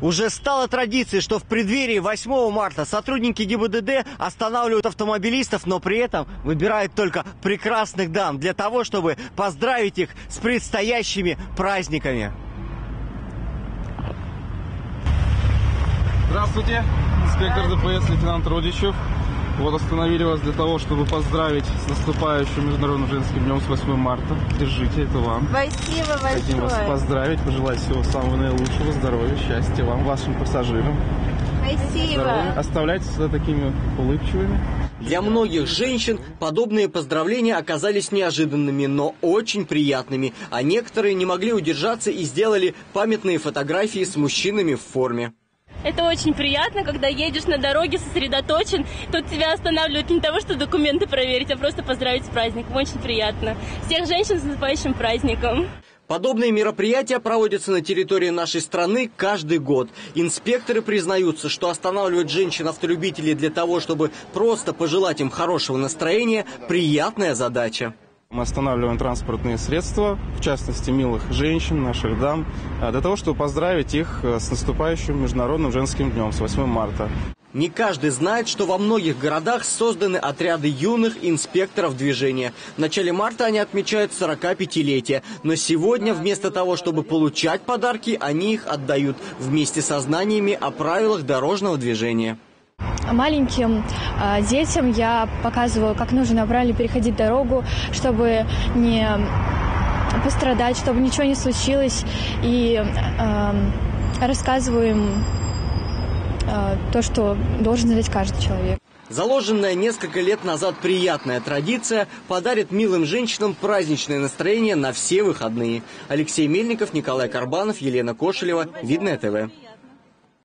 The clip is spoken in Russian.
Уже стало традицией, что в преддверии 8 марта сотрудники ГИБДД останавливают автомобилистов, но при этом выбирают только прекрасных дам для того, чтобы поздравить их с предстоящими праздниками. Здравствуйте, инспектор ДПС лейтенант Родичев. Вот остановили вас для того, чтобы поздравить с наступающим Международным женским днем с 8 марта. Держите, это вам. Спасибо Хотим вас большое. поздравить, пожелать всего самого наилучшего, здоровья, счастья вам, вашим пассажирам. Спасибо. Здоровья. Оставляйте всегда такими улыбчивыми. Для многих женщин подобные поздравления оказались неожиданными, но очень приятными, а некоторые не могли удержаться и сделали памятные фотографии с мужчинами в форме. Это очень приятно, когда едешь на дороге, сосредоточен, тут тебя останавливают не того, чтобы документы проверить, а просто поздравить с праздником. Очень приятно. Всех женщин с наступающим праздником. Подобные мероприятия проводятся на территории нашей страны каждый год. Инспекторы признаются, что останавливать женщин-автолюбителей для того, чтобы просто пожелать им хорошего настроения – приятная задача. Мы останавливаем транспортные средства, в частности милых женщин, наших дам, а, для того, чтобы поздравить их э, с наступающим Международным женским днем, с 8 марта. Не каждый знает, что во многих городах созданы отряды юных инспекторов движения. В начале марта они отмечают 45-летие. Но сегодня вместо того, чтобы получать подарки, они их отдают вместе со знаниями о правилах дорожного движения. Маленьким э, детям я показываю, как нужно правильно переходить дорогу, чтобы не пострадать, чтобы ничего не случилось. И э, рассказываю им э, то, что должен знать каждый человек. Заложенная несколько лет назад приятная традиция подарит милым женщинам праздничное настроение на все выходные. Алексей Мельников, Николай Карбанов, Елена Кошелева. Видное ТВ.